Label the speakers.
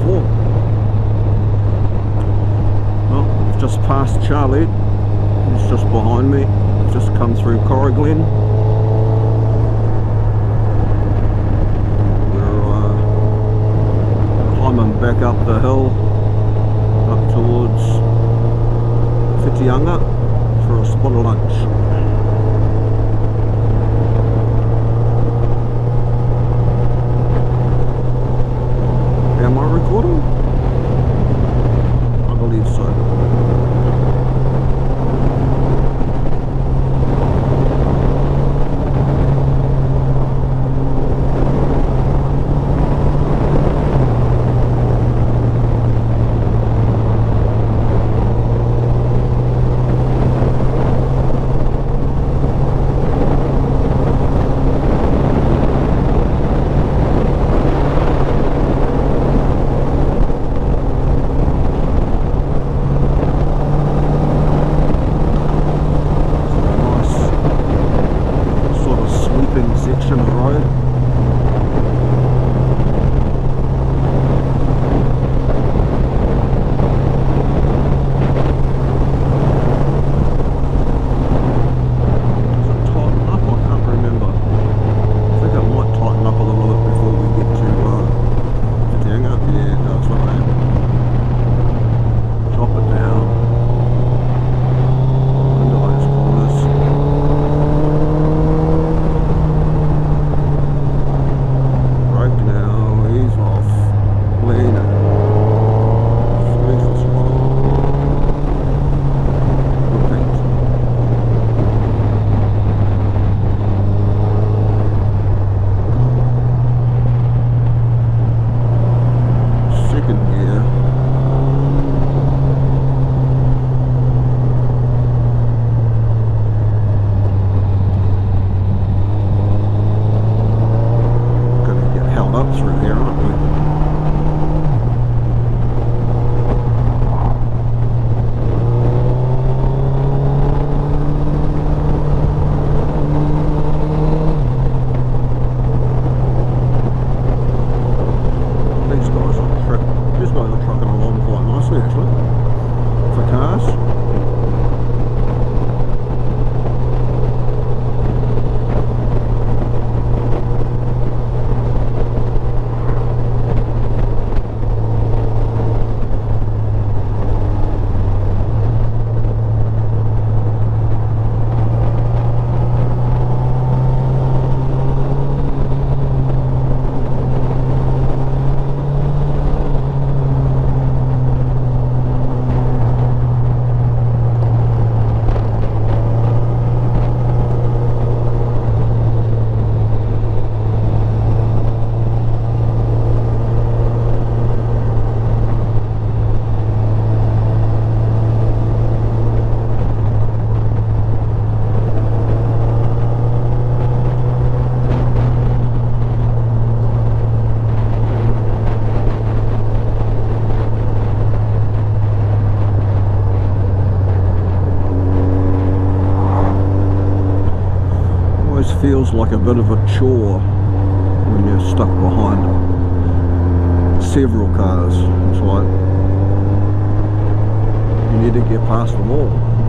Speaker 1: before. Well, I've just passed Charlie, he's just behind me. I've just come through Coroglen. We're uh, climbing back up the hill, up towards Whitianga for a spot of lunch. Feels like a bit of a chore when you're stuck behind several cars. It's like you need to get past them all.